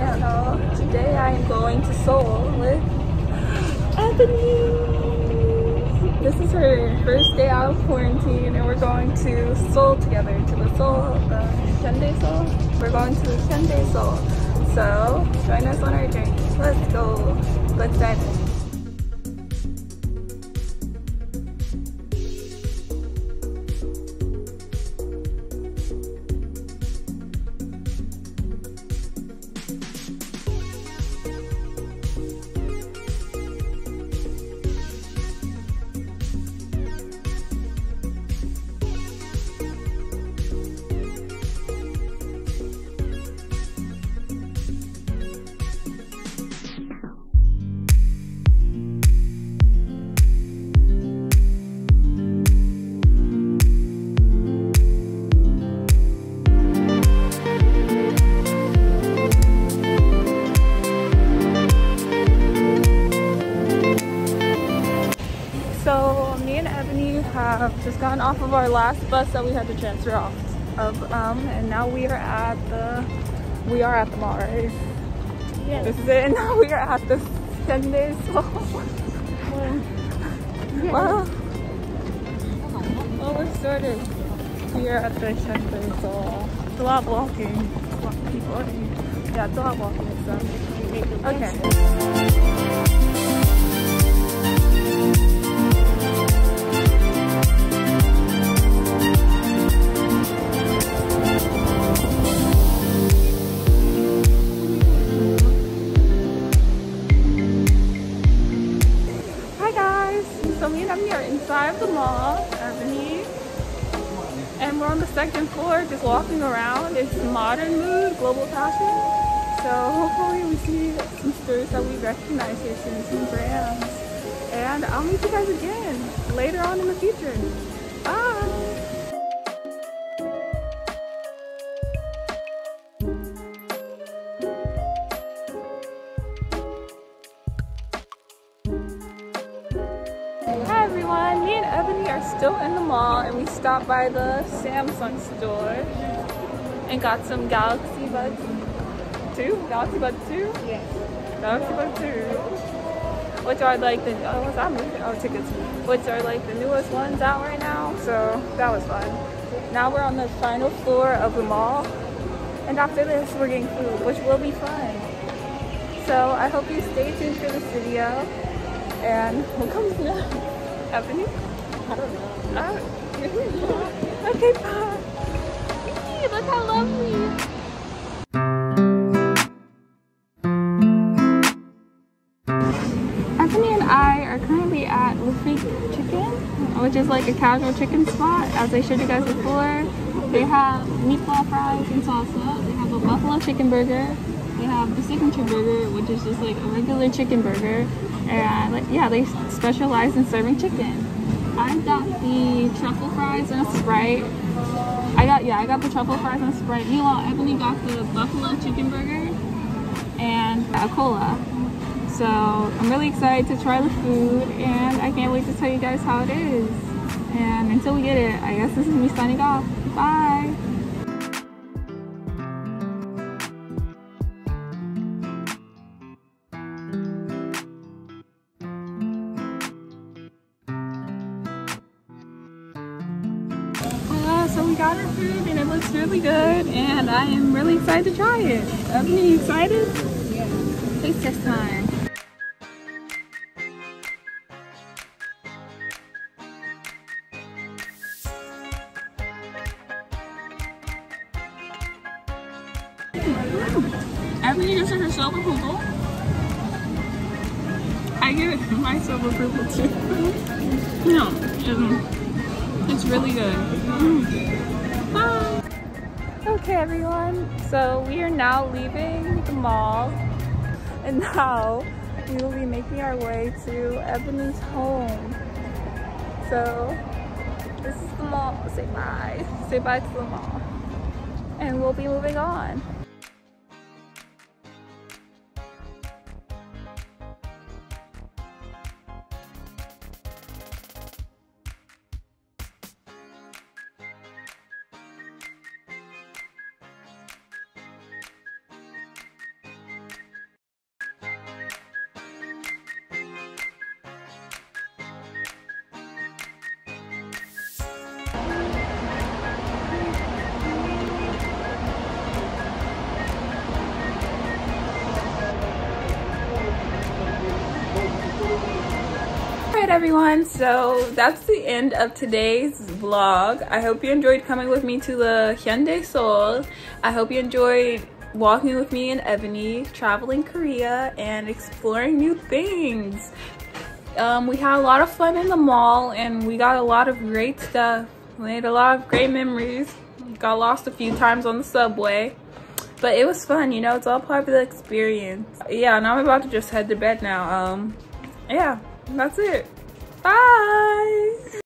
channel. Today I am going to Seoul with Ebony. This is her first day out of quarantine and we're going to Seoul together, to the Seoul, the Hyundai Seoul. We're going to Hyundai Seoul. So join us on our journey. Let's go. Let's dive in. Have just gotten off of our last bus that we had to transfer off of, um, and now we are at the we are at the mall, right? Yes. This is it. And now we are at the Hyundai Seoul. well, well, we're sorted. We are at the Hyundai Seoul. It's a lot of walking. It's a lot of people. Yeah, it's a lot of walking. So okay. So me and Ebony are inside of the mall, Ebony. And we're on the second floor just walking around. It's modern mood, global fashion. So hopefully we see some stores that we recognize here soon, some brands. And I'll meet you guys again later on in the future. Me and Ebony are still in the mall and we stopped by the Samsung store and got some Galaxy Buds 2? Galaxy Buds 2? Yes. Galaxy Buds 2. Which are like the, oh, what's that movie? Oh, tickets. Which are like the newest ones out right now, so that was fun. Now we're on the final floor of the mall and after this we're getting food, which will be fun. So I hope you stay tuned for this video. And what comes Ebony? I don't know. Uh, okay, bye. Look how lovely. And I are currently at Luffy Chicken, which is like a casual chicken spot. As I showed you guys before, they have meatball fries and salsa. They have a buffalo chicken burger. They have the signature burger, which is just like a regular chicken burger. And like, yeah, they specialize in serving chicken. I got the truffle fries and a Sprite. I got, yeah, I got the truffle fries and a Sprite. Meanwhile, Ebony got the buffalo chicken burger and a cola. So I'm really excited to try the food and I can't wait to tell you guys how it is. And until we get it, I guess this is me signing off. Bye! We got our food and it looks really good and I am really excited to try it. Ebony, you excited? Yeah. Taste test time. Ebony just her silver approval. I give it my silver approval too. no, um, it's really good. Mm. Bye. Okay, everyone. So we are now leaving the mall, and now we will be making our way to Ebony's home. So this is the mall. Say bye. Say bye to the mall, and we'll be moving on. Everyone, so that's the end of today's vlog. I hope you enjoyed coming with me to the Hyundai Seoul. I hope you enjoyed walking with me and Ebony, traveling Korea, and exploring new things. Um, we had a lot of fun in the mall and we got a lot of great stuff. We made a lot of great memories. Got lost a few times on the subway. But it was fun, you know, it's all part of the experience. Yeah, now I'm about to just head to bed now. Um, yeah, that's it. Bye!